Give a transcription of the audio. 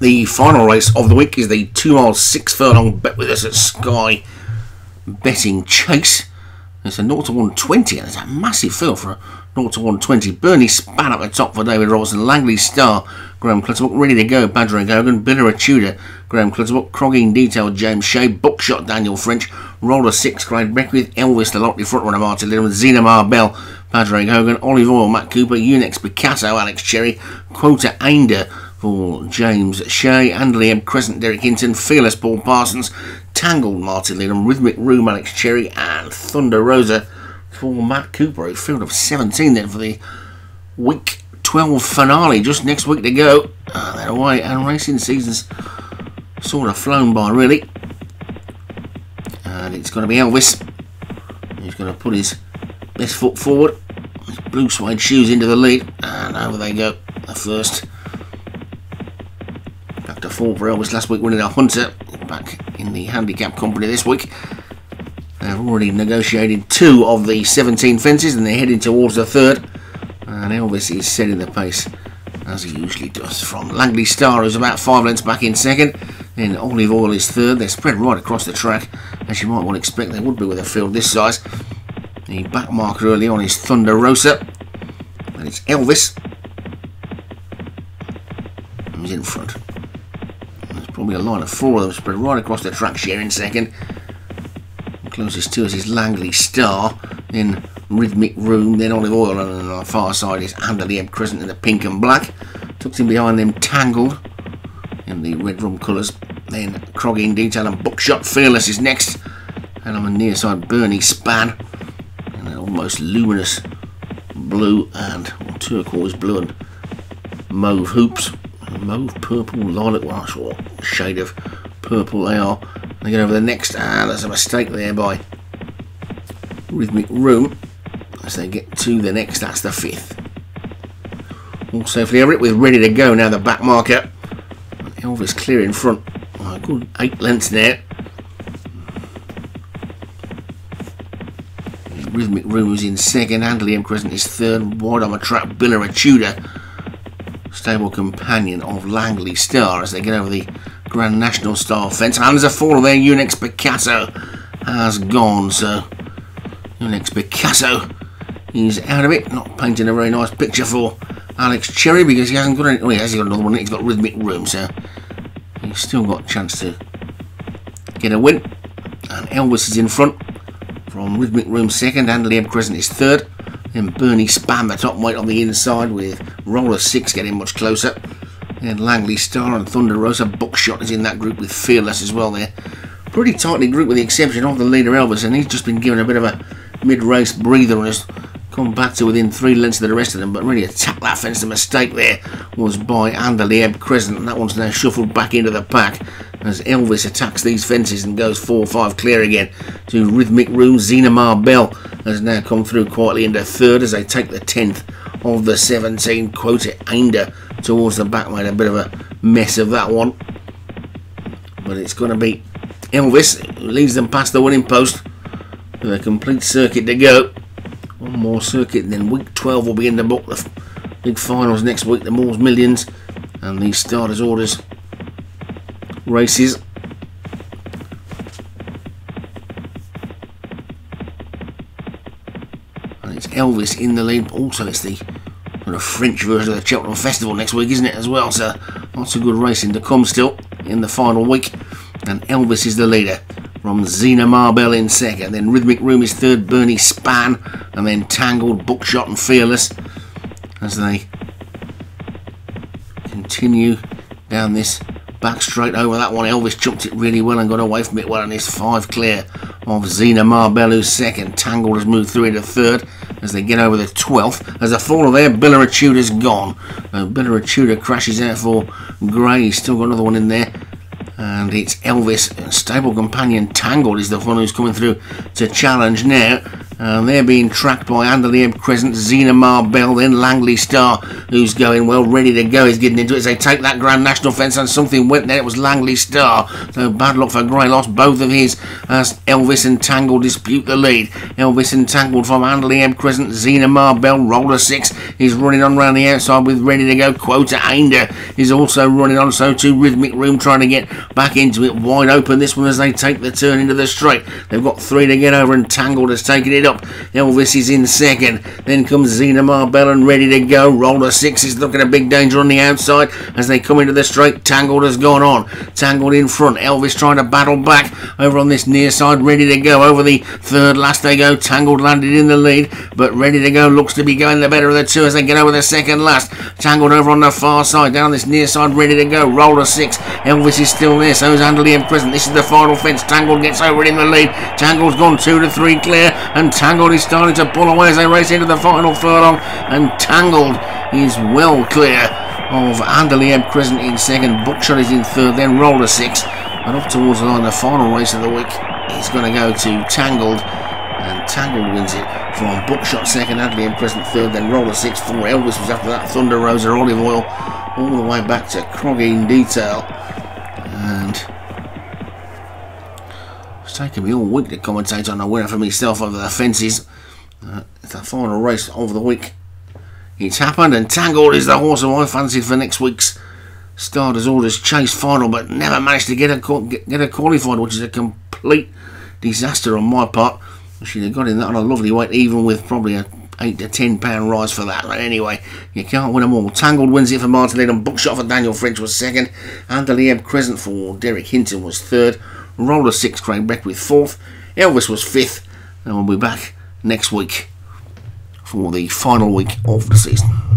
The final race of the week is the two mile six furlong bet with us at Sky Betting Chase. It's a 0 to 120 and it's a massive field for a 0 to 120. Bernie span up the top for David Robertson. Langley Star, Graham Clutterbuck ready to go. Badger Gogan, Biller Tudor, Graham Clutterbuck, Crogging Detail, James Shea, Bookshot, Daniel French, Roller 6, Craig Beckwith, Elvis, the Lockley front runner, Martin Little, Zena Marbell, Padraig Hogan, Olive Oil, Matt Cooper, Unix Picasso, Alex Cherry, Quota Ainder for James Shea, and Liam Crescent, Derek Hinton, Fearless Paul Parsons, Tangled Martin Lidham, Rhythmic Room Alex Cherry, and Thunder Rosa for Matt Cooper. A field of 17 then for the week 12 finale, just next week to go. Uh, they're away, and racing season's sort of flown by, really. And it's going to be Elvis. He's going to put his best foot forward. His blue suede shoes into the lead, and over they go. The first. Four Elvis last week, winning a Hunter. Back in the handicap company this week. They've already negotiated two of the 17 fences, and they're heading towards the third. And Elvis is setting the pace as he usually does. From Langley Star, who's about five lengths back in second. Then Olive Oil is third. They're spread right across the track, as you might well expect they would be with a field this size. The back marker early on is Thunder Rosa. And it's Elvis. Who's in front. Probably a line of four of them spread right across the track, sharing second. Closest to us is Langley Star. Then Rhythmic Room, then Olive Oil, and on the far side is Under the Ebb Crescent in the pink and black. Tucked in behind them, Tangled in the red rum colours. Then Crogging Detail and Bookshot Fearless is next. And on the near side, Bernie Span in an almost luminous blue and turquoise blue and mauve hoops. Mauve, purple, lilac, sure what shade of purple they are. They get over the next, ah, there's a mistake there by Rhythmic Room as they get to the next, that's the fifth. All safely over it with ready to go now, the back marker. Elvis clear in front. Oh, good eight lengths there. Rhythmic Room is in second, and Liam Crescent is third. Wide the track, Biller A Tudor, stable companion of Langley Star as they get over the Grand National Star fence. And there's a fall there, Unix Picasso has gone, so Unix Picasso is out of it. Not painting a very nice picture for Alex Cherry because he hasn't got any. Oh, he has got another one. He's got Rhythmic Room, so he's still got a chance to get a win. And Elvis is in front from Rhythmic Room second, and Liam Crescent is third. Then Bernie Span, the top weight on the inside, with Roller 6 getting much closer. Then Langley Star and Thunder Rosa. Bookshot is in that group with Fearless as well there. Pretty tightly grouped with the exception of the leader Elvis, and he's just been given a bit of a mid-race breather and has come back to within three lengths of the rest of them, but really attacked that fence. The mistake there was by Anderley Ebb Crescent, and that one's now shuffled back into the pack as Elvis attacks these fences and goes 4-5 clear again to Rhythmic Room. Zena Marbell has now come through quietly into third as they take the 10th of the 17. Quota Ainder towards the back, made a bit of a mess of that one. But it's going to be Elvis leads them past the winning post with a complete circuit to go. One more circuit, and then week 12 will be in the book. The big finals next week, the Moors Millions, and the starters' orders races. And it's Elvis in the lead. Also, it's the sort of French version of the Cheltenham Festival next week, isn't it, as well? So, lots of good racing to come still in the final week. And Elvis is the leader from Zena Marbell in second. Then Rhythmic Room is third, Bernie Span, and then Tangled, Bookshot, and Fearless as they continue down this back straight over that one. Elvis jumped it really well and got away from it well, and is five clear of Zena Marbell, who's second. Tangled has moved through into third as they get over the 12th. As a fall of there, Billeritude is gone. Uh, crashes out for Gray. He's still got another one in there and it's Elvis stable companion Tangled is the one who's coming through to challenge now And they're being tracked by Anderlecht Crescent, Zena Marbell, then Langley Star, who's going well, ready to go. He's getting into it they take that Grand National fence, and something went there. It was Langley Star. So bad luck for Gray, lost both of his as Elvis and Tangle dispute the lead. Elvis and Tangled from Anderlecht Crescent, Zena Marbell, roller six. He's running on round the outside with ready to go. Quota Ainder is also running on, so too Rhythmic Room trying to get back into it. Wide open this one as they take the turn into the straight. They've got three to get over, and Tangled has taken it up. Elvis is in second. Then comes Zena Marbell ready to go. Roller six is looking a big danger on the outside as they come into the straight. Tangled has gone on. Tangled in front. Elvis trying to battle back over on this near side, ready to go. Over the third last they go. Tangled landed in the lead, but ready to go. Looks to be going the better of the two as they get over the second last. Tangled over on the far side, down this near side, ready to go. Roller six. Elvis is still there. So is Anderlecht Crescent. This is the final fence. Tangled gets over in the lead. Tangled's gone two to three clear, and Tangled is starting to pull away as they race into the final furlong. And Tangled is well clear of Anderlecht Crescent in second. Buckshot is in third, then Roller six. And up towards the line, the final race of the week is going to go to Tangled. And Tangled wins it from Buckshot second, Anderlecht Crescent third, then Roller six. Four Elvis was after that. Thunder Rosa Olive Oil all the way back to Croggy Detail. And it's taken me all week to commentate on a winner for myself over the fences. Uh, it's the final race of the week. It's happened, and Tangled is the horse I fancied for next week's Starters Orders Chase final, but never managed to get her get her qualified, which is a complete disaster on my part. She'd have got in that on a lovely weight, even with probably a eight to ten pound rise for that. But anyway, you can't win them all. Tangled wins it for Martin Eden. Buckshot for Daniel French was second. Anderlecht Crescent for Derek Hinton was third. Roller six, Craig Beckwith fourth. Elvis was fifth. And we'll be back next week for the final week of the season.